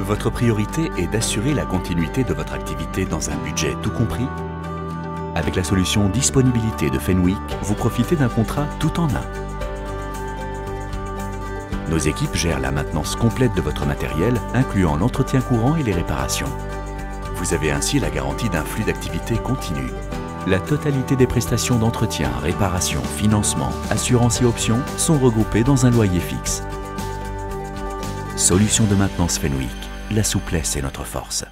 Votre priorité est d'assurer la continuité de votre activité dans un budget tout compris Avec la solution disponibilité de Fenwick, vous profitez d'un contrat tout en un. Nos équipes gèrent la maintenance complète de votre matériel, incluant l'entretien courant et les réparations. Vous avez ainsi la garantie d'un flux d'activité continu. La totalité des prestations d'entretien, réparation, financement, assurance et options sont regroupées dans un loyer fixe. Solution de maintenance Fenwick, la souplesse est notre force.